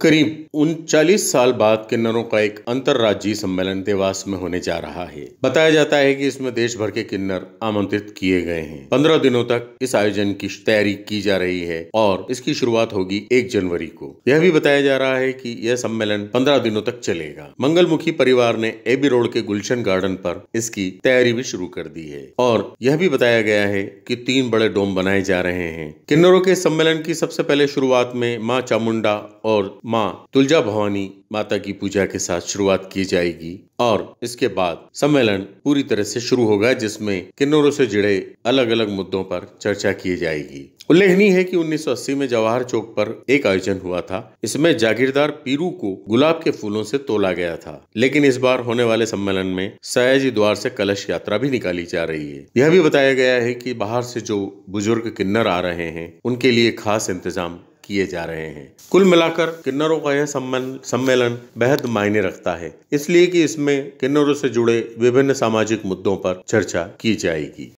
करीब उनचालीस साल बाद किन्नरों का एक अंतर्राज्यीय सम्मेलन देवास में होने जा रहा है। बताया जाता है कि इसमें देश भर के किन्नर आमंत्रित किए गए हैं। पंद्रह दिनों तक इस आयोजन की तैयारी की जा रही है और इसकी शुरुआत होगी एक जनवरी को। यह भी बताया जा रहा है कि यह सम्मेलन पंद्रह दिनों तक चलेगा। मंगलमुखी परिवार ने एबी रोड के गुलशन गार्डन पर इसकी तैयारी भी शुरू कर दी है और यह भी बताया गया है कि तीन बड़े डोम बनाए जा रहे हैं। किन्नरों के सम्मेलन की सबसे पहले शुरुआत में माँ चामुंडा और माँ तुलजा भवानी माता की पूजा के साथ शुरुआत की जाएगी और इसके बाद सम्मेलन पूरी तरह से शुरू होगा, जिसमें किन्नौरों से जुड़े अलग अलग मुद्दों पर चर्चा की जाएगी। उल्लेखनीय है कि 1980 में जवाहर चौक पर एक आयोजन हुआ था। इसमें जागीरदार पीरू को गुलाब के फूलों से तोला गया था। लेकिन इस बार होने वाले सम्मेलन में सयाजी द्वार से कलश यात्रा भी निकाली जा रही है। यह भी बताया गया है कि बाहर से जो बुज़ुर्ग किन्नर आ रहे हैं, उनके लिए खास इंतज़ाम किए जा रहे हैं। कुल मिलाकर किन्नरों का यह सम्मेलन बेहद मायने रखता है। इसलिए कि इसमें किन्नरों से जुड़े विभिन्न सामाजिक मुद्दों पर चर्चा की जाएगी।